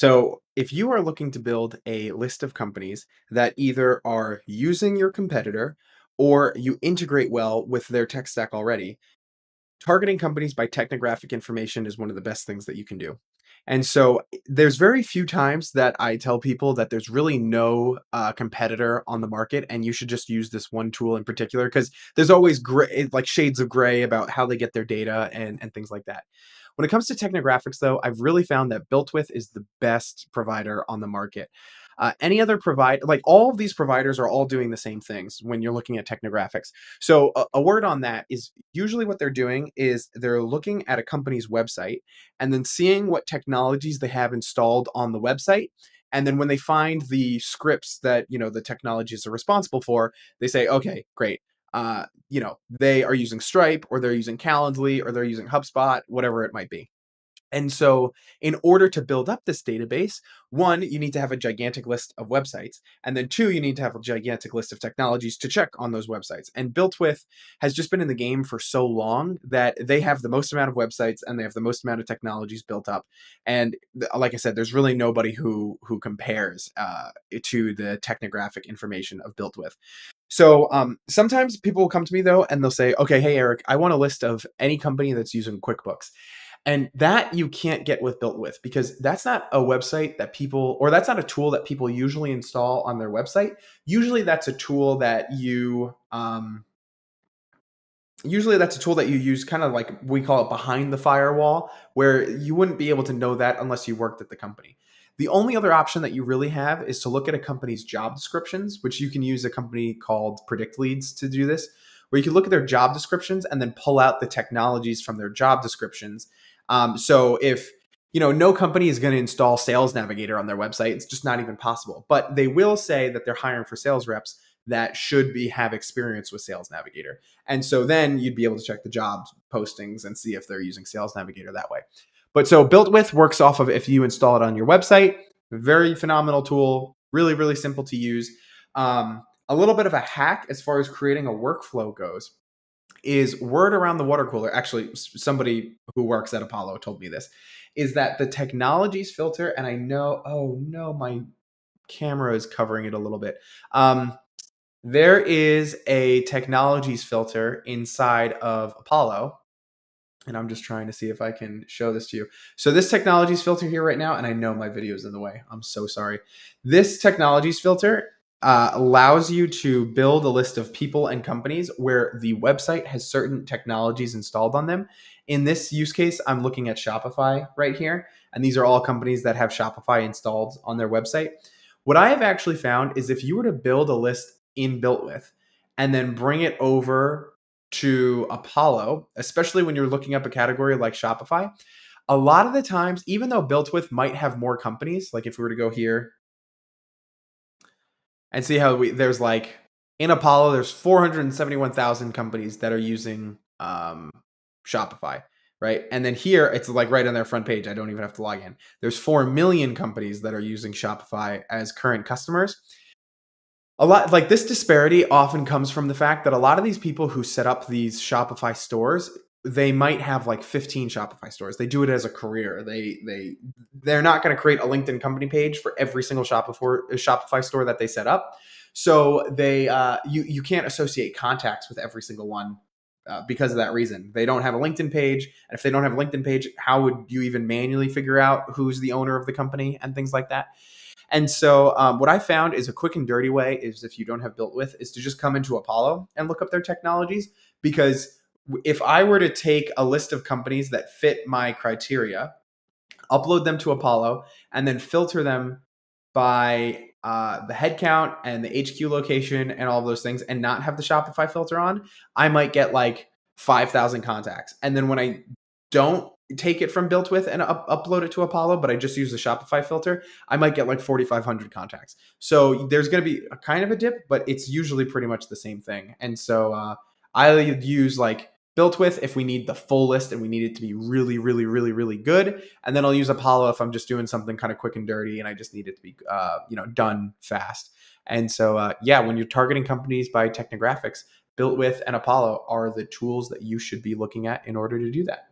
So, if you are looking to build a list of companies that either are using your competitor or you integrate well with their tech stack already, targeting companies by technographic information is one of the best things that you can do. And so eh, there's very few times that I tell people that there's really no uh, competitor on the market, and you should just use this one tool in particular because there's always gray, eh, like shades of gray about how they get their data and and things like that. When it comes to technographics, though, I've really found that BuiltWith is the best provider on the market. Uh, any other provide like all of these providers are all doing the same things when you're looking at technographics. So a, a word on that is usually what they're doing is they're looking at a company's website and then seeing what technologies they have installed on the website and then when they find the scripts that you know the technologies are responsible for they say okay great uh, you know they are using stripe or they're using calendly or they're using hubspot whatever it might be and so, in order to build up this database, one, you need to have a gigantic list of websites. And then two, you need to have a gigantic list of technologies to check on those websites. And BuiltWith has just been in the game for so long that they have the most amount of websites and they have the most amount of technologies built up. And like I said, there's really nobody who who compares uh, to the technographic information of BuiltWith. So um, sometimes people will come to me though and they'll say, okay, hey, Eric, I want a list of any company that's using QuickBooks. And that you can't get with BuiltWith because that's not a website that people, or that's not a tool that people usually install on their website. Usually that's a tool that you, um, usually that's a tool that you use kind of like we call it behind the firewall, where you wouldn't be able to know that unless you worked at the company. The only other option that you really have is to look at a company's job descriptions, which you can use a company called PredictLeads to do this, where you can look at their job descriptions and then pull out the technologies from their job descriptions um, so if you know no company is going to install Sales Navigator on their website, it's just not even possible. But they will say that they're hiring for sales reps that should be have experience with Sales Navigator. And so then you'd be able to check the job postings and see if they're using Sales Navigator that way. But so BuiltWith works off of if you install it on your website. Very phenomenal tool, really really simple to use. Um, a little bit of a hack as far as creating a workflow goes is word around the water cooler. Actually, somebody who works at Apollo told me this is that the technologies filter, and I know, oh no, my camera is covering it a little bit. Um, there is a technologies filter inside of Apollo. And I'm just trying to see if I can show this to you. So this technologies filter here right now, and I know my video is in the way. I'm so sorry. This technologies filter uh, allows you to build a list of people and companies where the website has certain technologies installed on them. In this use case, I'm looking at Shopify right here, and these are all companies that have Shopify installed on their website. What I have actually found is if you were to build a list in BuiltWith and then bring it over to Apollo, especially when you're looking up a category like Shopify, a lot of the times, even though BuiltWith might have more companies, like if we were to go here and see how we there's like in Apollo there's 471,000 companies that are using um, Shopify, right? And then here it's like right on their front page. I don't even have to log in. There's 4 million companies that are using Shopify as current customers. A lot like this disparity often comes from the fact that a lot of these people who set up these Shopify stores they might have like 15 Shopify stores. They do it as a career. They they they're not going to create a LinkedIn company page for every single Shopify Shopify store that they set up. So they uh, you you can't associate contacts with every single one uh, because of that reason. They don't have a LinkedIn page, and if they don't have a LinkedIn page, how would you even manually figure out who's the owner of the company and things like that? And so, um, what I found is a quick and dirty way is if you don't have BuiltWith, is to just come into Apollo and look up their technologies because if I were to take a list of companies that fit my criteria, upload them to Apollo, and then filter them by uh, the headcount and the HQ location and all of those things, and not have the Shopify filter on, I might get like 5,000 contacts. And then when I don't take it from BuiltWith and up- upload it to Apollo, but I just use the Shopify filter, I might get like 4,500 contacts. So there's going to be a kind of a dip, but it's usually pretty much the same thing. And so uh, I use like BuiltWith if we need the full list and we need it to be really, really, really, really good. And then I'll use Apollo if I'm just doing something kind of quick and dirty and I just need it to be, uh, you know, done fast. And so, uh, yeah, when you're targeting companies by technographics, BuiltWith and Apollo are the tools that you should be looking at in order to do that.